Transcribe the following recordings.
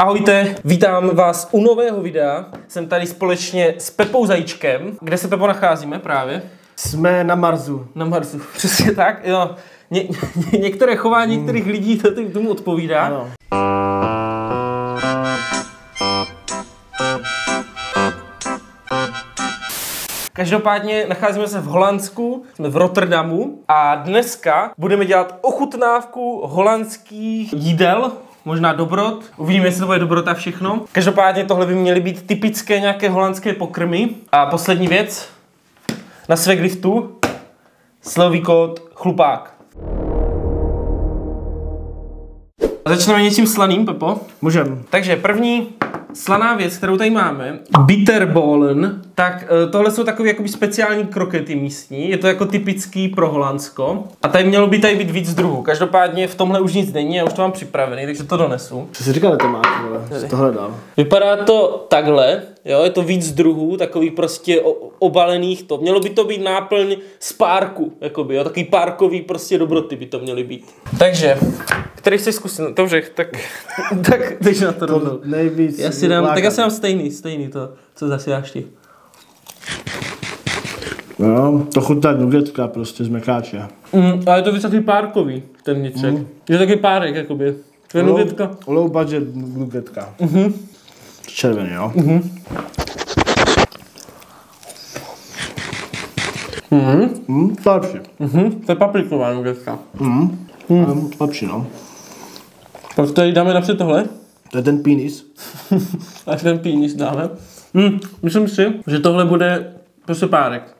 Ahojte, vítám vás u nového videa. Jsem tady společně s Pepou Zajíčkem. Kde se Pepo nacházíme právě? Jsme na Marsu. Na Marsu, přesně tak. Jo. Ně, ně, některé chování některých lidí to tomu odpovídá. Ano. Každopádně nacházíme se v Holandsku, jsme v Rotterdamu a dneska budeme dělat ochutnávku holandských jídel, možná dobrot. Uvidíme, jestli to bude dobrota všechno. Každopádně tohle by měly být typické nějaké holandské pokrmy. A poslední věc, na Svegliftu slový kód chlupák. Začneme něčím slaným, Pepo. Můžem. Takže první slaná věc, kterou tady máme, bitterballen, tak eh, tohle jsou takové jakoby speciální krokety místní, je to jako typický pro Holandsko. A tady mělo by tady být víc druhů. Každopádně v tomhle už nic není, já už to mám připravený, takže to donesu. Co jsi říkal, že to máš, vole? Jsi to hledal. Vypadá to takhle, jo, je to víc druhů, takových prostě obalených to. Mělo by to být náplň z párku, jakoby, jo, takový párkový prostě dobroty by to měly být. Takže, který jsi zkusit? Dobře, tak, tak teď na to rovnou. Nejvíc. Já si dám, tak já si dám stejný, stejný to, co zase dáš ty. No, to chutná nugetka prostě z mekáče. Mm, ale je to víc takový párkový, ten vnitřek. Mm. Je to takový párek, jakoby. To je nugetka. Low budget nugetka. Mhm. Červený, jo? Mhm. Mhm. Mhm, to je lepší. Mhm, to je papriková nugetka. Mhm. Mm. Lepší, no. Tak tady dáme napřed tohle. To je ten penis. A ten pínis dáme. Hm, myslím si, že tohle bude prostě párek.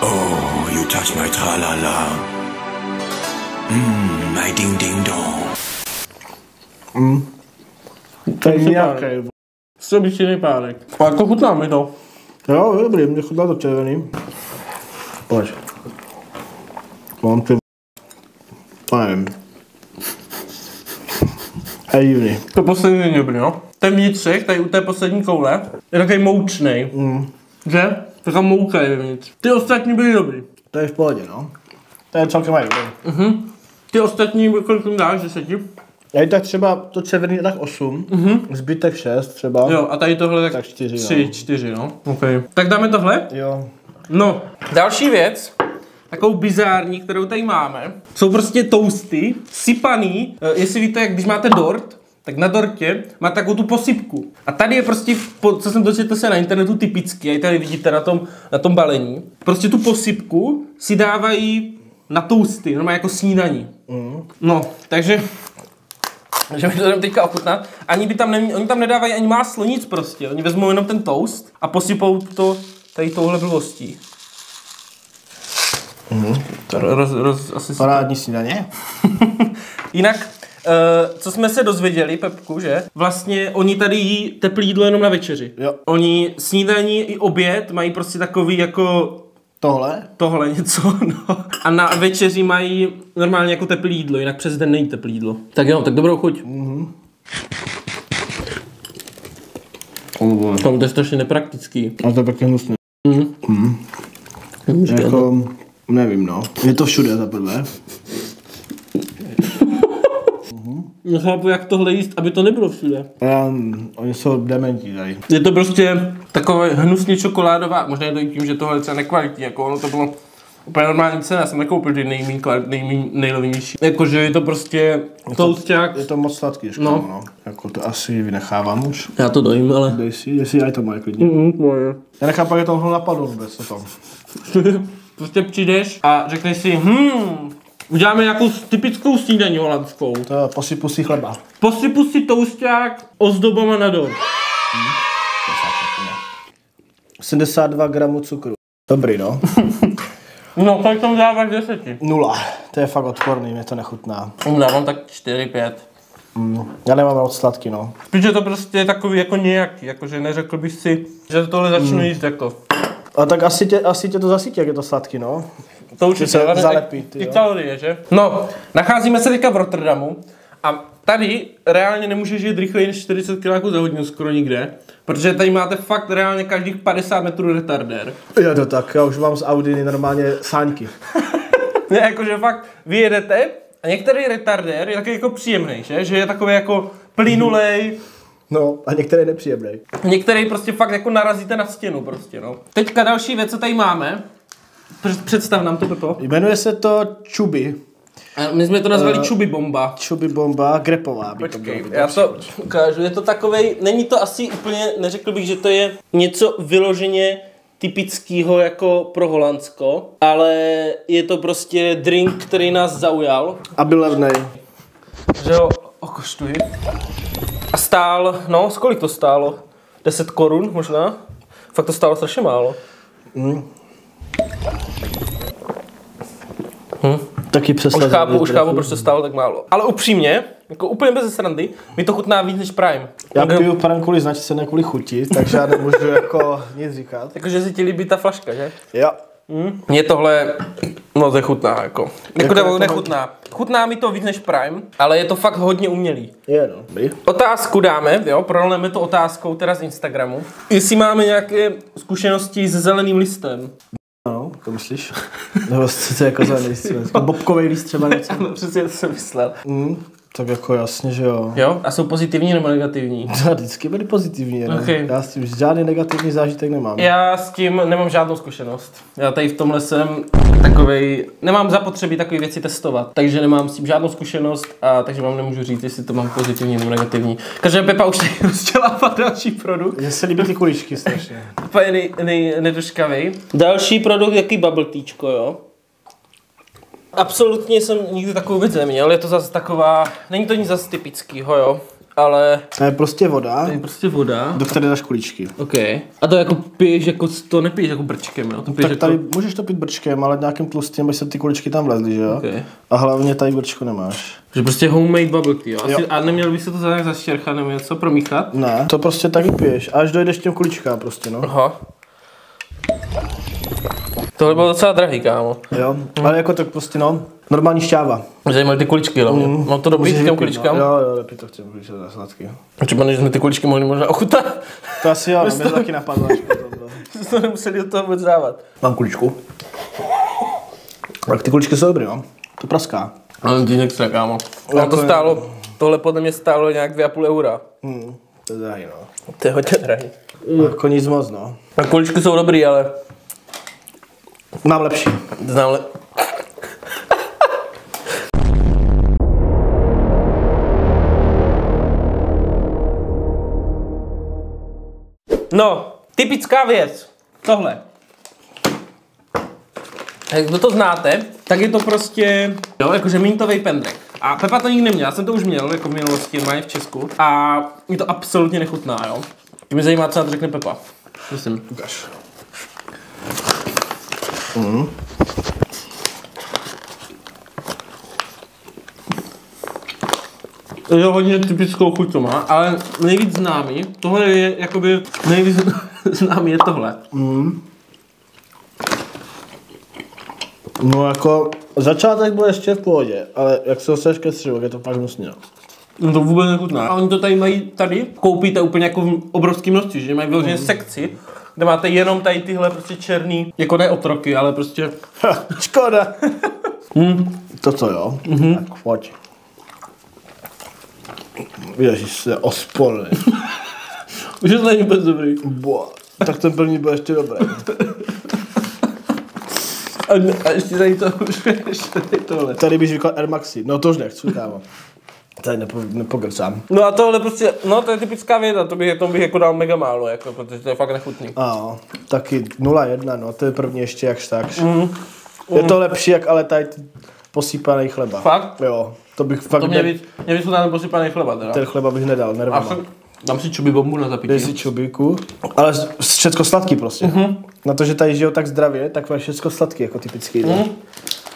Oh, you touch my tra-la-la. Mmm, my ding-ding-dong. To je Prostě Co obyčejný párek. A jako chutná mi to. Jo, dobrý, mě chutná to červený. Pojď. Mám ty... To nevím. Je divný. To poslední není dobrý, no. Ten vnitřek, tady u té poslední koule, je takový moučnej. Mm. Že? Taková mouka je vevnitř. Ty ostatní byly dobrý. To je v pohodě, no. To je celkem dobrý. Mhm. Ty ostatní, kolik jim dáš, deseti? Já i tak třeba to červený je tak 8, mm-hmm. zbytek 6 třeba. Jo, a tady tohle tak, Tak čtyři, tři, no. čtyři, no. Okay. Tak dáme tohle? Jo. No, další věc, takovou bizární, kterou tady máme, jsou prostě toasty, sypaný, eh, jestli víte, jak když máte dort, tak na dortě má takovou tu posypku. A tady je prostě, co jsem dočetl se na internetu, typicky, a tady vidíte na tom, na tom balení, prostě tu posypku si dávají na toasty, normálně jako snídaní. No, takže že mi to jdem teďka ochutnat. Ani by tam ne, oni tam nedávají ani máslo, nic prostě. Oni vezmou jenom ten toast a posypou to tady touhle blbostí. To roz, roz, asi si... Parádní snídaně. Jinak, uh, co jsme se dozvěděli, Pepku, že? Vlastně oni tady jí teplý jídlo jenom na večeři. Jo. Oni snídaní i oběd mají prostě takový jako Tohle. tohle něco, no. A na večeři mají normálně jako teplý jídlo, jinak přes den není teplý jídlo. Tak jo, tak dobrou chuť. Mm. Tam to je strašně nepraktický. A to je pěkně hnusný. Mm. Jako, nevím no. Je to všude za prvé. Nechápu, jak tohle jíst, aby to nebylo všude. A oni jsou dementi tady. Je to prostě takové hnusně čokoládová, možná je to i tím, že tohle je nekvalitní, jako ono to bylo úplně normální cena, já jsem nekoupil ty nejmín, nejlevnější. Jakože je to prostě tousták. Je to moc sladký, ještě, No. no. Jako to asi vynechávám už. Já to dojím, ale... Dej si, dej si, aj to má klidně. Mm, moje. Já nechápu, jak tohle napadlo vůbec, co tam. prostě přijdeš a řekneš si, hm, uděláme nějakou typickou snídaní holandskou. To je posypu si chleba. Posypu si tousták ozdobama na dort. 72 gramů cukru. Dobrý, no. No, kolik tam dáváš deseti? Nula. To je fakt odporný, mě to nechutná. Tomu dávám tak 4-5. Mm. Já nemám moc sladký, no. Spíš je to prostě je takový jako nějaký, jakože neřekl bych si, že tohle začnu jíst jako. A tak asi tě, asi tě to zasytí, jak je to sladký, no. To určitě, se ale zalepí, ty, ty ty jo. kalorie, že? No, nacházíme se teďka v Rotterdamu a tady reálně nemůžeš jít rychleji než 40 km za hodinu skoro nikde, protože tady máte fakt reálně každých 50 metrů retardér. Je to tak, já už mám z Audi normálně sáňky. Ne, jakože fakt vyjedete a některý retardér je takový jako příjemný, že? Že je takový jako plynulej, No, a některé nepříjemné. Některý prostě fakt jako narazíte na stěnu prostě, no. Teďka další věc, co tady máme. Před- Představ nám to, Pepo. Jmenuje se to Čuby. A My jsme to nazvali čuby bomba. Čuby bomba grepová by to Počkej, bylo. já to ukážu. Je to takovej, není to asi úplně, neřekl bych, že to je něco vyloženě typického jako pro Holandsko, ale je to prostě drink, který nás zaujal. A byl levnej. Že ho okoštuji. A stál, no, z kolik to stálo? 10 korun možná? Fakt to stálo strašně málo. Taky přes Už chápu, už chápu, proč to stálo tak málo. Ale upřímně, jako úplně bez srandy, mi to chutná víc než Prime. Já Jako- piju pran kvůli značce, ne kvůli chuti, takže já nemůžu jako nic říkat. Jakože si ti líbí ta flaška, že? Jo. Mně tohle moc nechutná, jako. Jako, Jako nechutná. Chutná mi to víc než Prime, ale je to fakt hodně umělý. Je no. Otázku dáme, jo, prolneme to otázkou teda z Instagramu. Jestli máme nějaké zkušenosti s zeleným listem. To myslíš? Nebo co jako za list, jako bobkový list třeba něco. Ano, přesně to jsem myslel. Mm, tak jako jasně, že jo. Jo? A jsou pozitivní nebo negativní? Já vždycky byli pozitivní, ne? Ok. Já s tím žádný negativní zážitek nemám. Já s tím nemám žádnou zkušenost. Já tady v tomhle jsem takovej, nemám zapotřebí takové věci testovat, takže nemám s tím žádnou zkušenost a takže vám nemůžu říct, jestli to mám pozitivní nebo negativní. Takže Pepa už tady rozdělává další produkt. Mně se líbí ty kuličky strašně. Pepa je nej, nej, nedoškavý. Další produkt, jaký bubble teachko, jo? Absolutně jsem nikdy takovou věc neměl, je to zase taková, není to nic zase typického, jo? Ale To je prostě voda, je prostě voda. do které dáš kuličky. OK. A to jako piješ, jako to nepiješ jako brčkem, jo? To piješ Tak jako... tady můžeš to pít brčkem, ale nějakým tlustým, aby se ty kuličky tam vlezly, že jo? Ok. A hlavně tady brčko nemáš. Že prostě homemade bubble tea, jo? Asi, Jo. A neměl by se to nějak zaštěrchat nebo něco promíchat? Ne, to prostě taky piješ, až dojdeš těm kuličkám prostě, no. Aha. Tohle bylo docela drahý, kámo. Jo, ale jako tak prostě no, normální šťáva. Zajímaly ty kuličky hlavně. Mm. Mám to Můžeš k těm kuličkám? No. Jo, jo, dopít to chci, protože to je sladký. Třeba než jsme ty kuličky mohli možná ochutnat. To asi jo, mě to taky napadlo no. Jsme to nemuseli do toho vůbec dávat. Mám kuličku. Tak ty kuličky jsou dobrý, no. To praská. Ale ty extra, kámo. No Jako to je- stálo, tohle podle mě stálo nějak 2,5 eura. Hmm, to je drahý, no. To je hodně drahý. Jako nic moc, no. A kuličky jsou dobrý, ale Mám lepší. znám le... No, typická věc. Tohle. Jak kdo to znáte, tak je to prostě, jo, jakože mintový pendrek. A Pepa to nikdy neměl, já jsem to už měl, jako v minulosti, mají v Česku. A mi to absolutně nechutná, jo. Mě zajímá, co na to řekne Pepa. Myslím. Ukaž. Jo, hodně typickou chuť to má, ale nejvíc známý, tohle je jakoby, nejvíc známý je tohle. No jako, začátek byl ještě v pohodě, ale jak se dostaneš ke středu, je to fakt hnusně. no. To vůbec nechutná. A oni to tady mají tady, koupíte úplně jako v obrovském množství, že mají vyloženě sekci, kde máte jenom tady tyhle prostě černý, jako ne otroky, ale prostě, Škoda. To co jo? Mm-hmm. Tak pojď. Ježiš, se ospolný. už to není vůbec dobrý. Boah. Tak ten první byl ještě dobrý. A, a ještě tady to, ještě tady tohle. Tady bych říkal Air Maxi. No to už nechci, kámo. Tady nepo, nepogrcám. No a tohle prostě, no to je typická věc a to bych, to bych jako dal mega málo, jako, protože to je fakt nechutný. A taky 0,1, no, to je první ještě jakž takž. Mm. Je to lepší, jak ale tady posypaný chleba. Fakt? Jo, to bych fakt To mě ne, víc, mě víc chutná posypaný chleba teda. ten chleba bych nedal, A nervama. fakt, dám si čuby bombu na zapití. Dej si čubíku, ale všecko sladký prostě. Mm-hmm. Na to, že tady žijou tak zdravě, tak máš všecko sladký jako typický. Mm.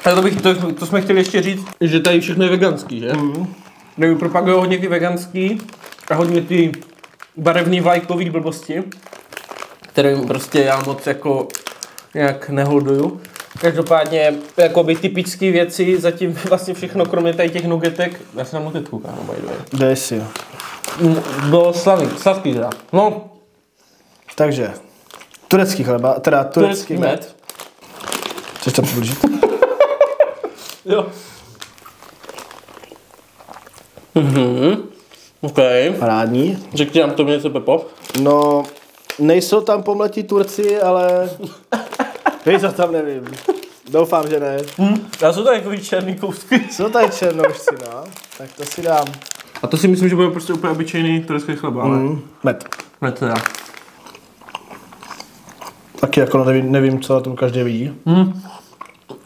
Ale to, bych, to, to, jsme chtěli ještě říct, že tady všechno je veganský, že? Mm. Tady propagují hodně ty veganský a hodně ty barevný vlajkový blbosti, kterým prostě já moc jako nějak neholduju. Každopádně jakoby typické věci, zatím vlastně všechno, kromě tady těch nugetek, já jsem na nugetku, kámo, by the way. Dej si. Mm, Bylo slavý, sladký teda. No, Takže, turecký chleba, teda turecký, turecký med. med. Chceš to přiblížit? Jo. Mhm. OK. Parádní. Řekni nám to něco, Pepo. No, nejsou tam pomletí Turci, ale... Nejsou tam, nevím. Doufám, že ne. Hm? Já jsou tady takový černý kousky. Jsou tady černoušci, no. Tak to si dám. A to si myslím, že bude prostě úplně obyčejný turecký chleba, ale Mm, med. ne teda. Taky jako nevím, nevím, co na tom každý vidí.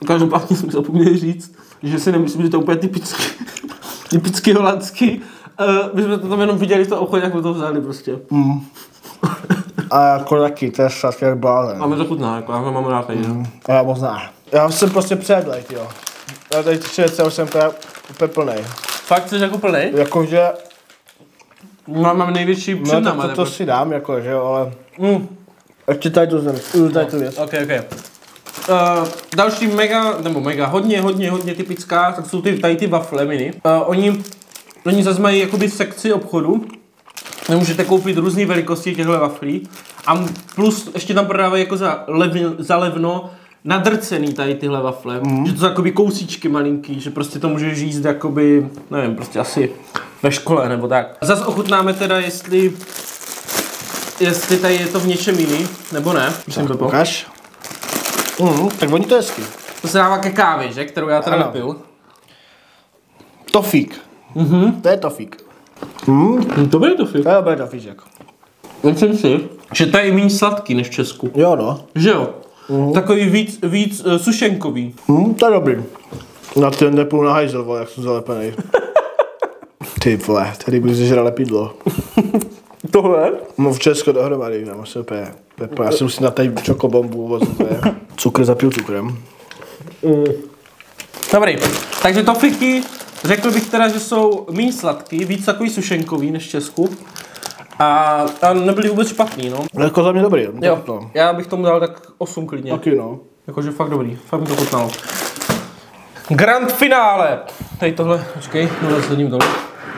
Každopádně jsme zapomněli říct, že si nemyslím, že to je úplně typický, typicky holandský. Uh, my jsme to tam jenom viděli v tom obchodě, jak jsme to vzali prostě. A jako taky, to je sladký jak blázen. A mi to chutná, jako já to mám rád tady. Mm. A já moc ne. Já jsem prostě předlej, jo. Já tady tři věci, už jsem úplně, úplně plnej. Fakt jsi jako plný? Jakože, Mám, mám největší před no náma, to, to, to si dám, jako, že jo, ale... Mm. Ještě tady tu zem, tady tu věc. Ok, ok. Uh, další mega, nebo mega, hodně, hodně, hodně typická, tak jsou ty, tady ty wafle mini. Uh, oni, oni zase mají jakoby sekci obchodu, můžete koupit různé velikosti těchto waflí a plus ještě tam prodávají jako za, lev, za levno nadrcený tady tyhle wafle. Mm. Že to jsou jakoby kousíčky malinký, že prostě to můžeš jíst jakoby, nevím, prostě asi ve škole nebo tak. Zase ochutnáme teda, jestli jestli tady je to v něčem jiný, nebo ne. Myslím, Pepo. Ukaž. Mm, tak voní to hezky. To se dává ke kávě, že? Kterou já teda Ano. nepiju. Tofík. Mhm. To je tofík. Mm, To bude to fil. to je dobrý tofíček. Myslím si, že to je méně sladký než v Česku. Jo no. Že jo? Takový víc, víc uh, sušenkový. Mm, to je dobrý. Na ten nepůl na hajzel, jak jsem zalepený. Ty vole, tady bych zežral lepidlo. Tohle? No v Česku dohromady, nemám se úplně. Pepa, já jsem si na tady čokobombu to. Cukr zapil cukrem. Dobrý. Takže tofiky, řekl bych teda, že jsou méně sladký, víc takový sušenkový než v Česku. A, a nebyly vůbec špatný, no. No, jako za mě dobrý. Jo, No. já bych tomu dal tak 8 klidně. Taky no. Jakože fakt dobrý, fakt mi to chutnalo. Grand finále. Tady tohle, počkej, tohle sledím dolů.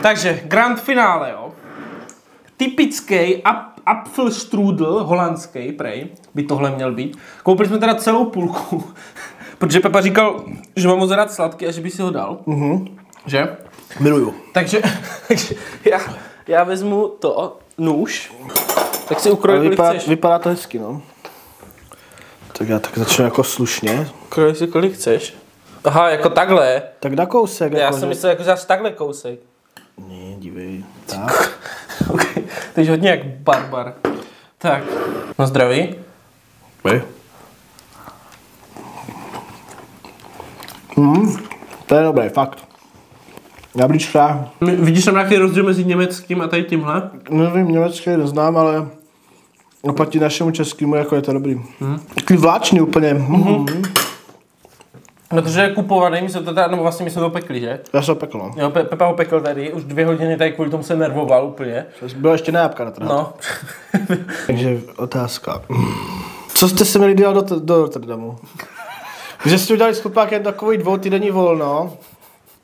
Takže, grand finále, jo. Typický ap- Apfelstrudel, holandský, prej, by tohle měl být. Koupili jsme teda celou půlku, protože Pepa říkal, že mám moc rád sladký a že by si ho dal. Mhm. Že? Miluju. Takže, takže já, já vezmu to, nůž, tak si ukroj, kolik vypadá, chceš. vypadá to hezky, no. Tak já tak začnu jako slušně. Ukroj si, kolik chceš. Aha, jako takhle. Tak na kousek. Já jako, jsem že- myslel, jako, že až takhle kousek. Dívej. Tak. Okay. Ty jsi hodně jak barbar. Tak, na zdraví. Vy. Hmm, to je dobré, fakt. Jablíčka, Vidíš tam nějaký rozdíl mezi německým a tady tímhle? nevím, německé neznám, ale oproti našemu českému, jako je to dobrý. Mm. Takový vláčný úplně. Mm. Protože je kupovaný, my jsme to teda, nebo vlastně my jsme to pekli, že? Já jsem pekl, no. Jo, Pe- Pepa ho pekl tady, už dvě hodiny tady kvůli tomu se nervoval úplně. Bylo ještě jabka na trhu. No. Takže otázka. Co jste se měli dělat do, do Rotterdamu? Že jste udělali s chlupákem takový dvoutýdenní volno,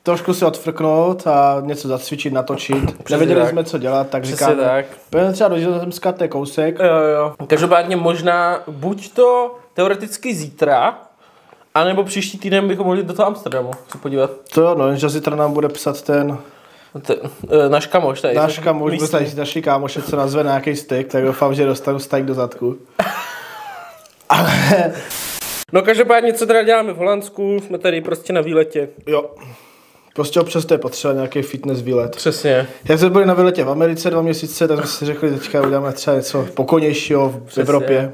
trošku si odfrknout a něco zacvičit, natočit. Nevěděli tak. jsme, co dělat, tak Přesně říkáme, tak. pojďme třeba do Nizozemska, to je kousek. Jo, jo. Každopádně možná buď to teoreticky zítra, anebo příští týden bychom mohli do toho Amsterdamu se podívat. To jo, no, že zítra nám bude psat ten Te, e, náš kamoš tady. náš kamoš, Místní. tady naši kámoše, co nazve nějaký steak, tak doufám, že dostanu steak do zadku. Ale No každopádně, co teda děláme v Holandsku, jsme tady prostě na výletě. jo, prostě občas to je potřeba nějaký fitness výlet. Přesně. Jak jsme byli na výletě v Americe dva měsíce, tak jsme si řekli, teďka uděláme třeba něco pokojnějšího v Přesně. Evropě.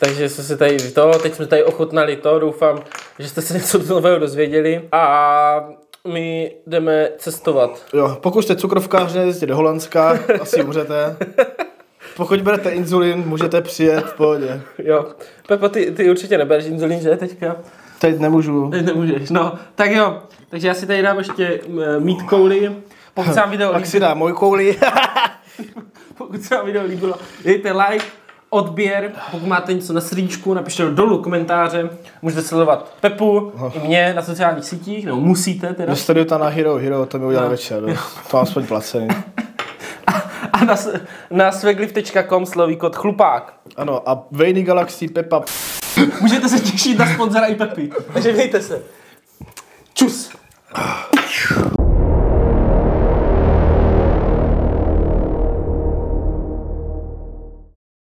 Takže jsme se tady to, teď jsme tady ochotnali to, doufám, že jste se něco nového dozvěděli. A my jdeme cestovat. Jo, pokud jste cukrovkář, nejezdíte do Holandska, asi umřete. Pokud berete inzulin, můžete přijet v pohodě. Jo. Pepa, ty, ty určitě nebereš inzulín, že teďka? Teď nemůžu. Teď nemůžeš, no. Tak jo, takže já si tady dám ještě mít kouli. Pokud se vám video Tak si dá můj kouli. pokud se vám video líbilo, dejte like, odběr, pokud máte něco na srdíčku, napište do dolů komentáře. Můžete sledovat Pepu i mě na sociálních sítích, nebo musíte teda. Dostanu to na Hero Hero, to mi udělal No. večer. no. To mám aspoň placený. A na, s- na svegliv.com sloví kód chlupák. Ano, a Vejny Galaxy Pepa. Můžete se těšit na sponzora i Pepy. Takže mějte se. Čus.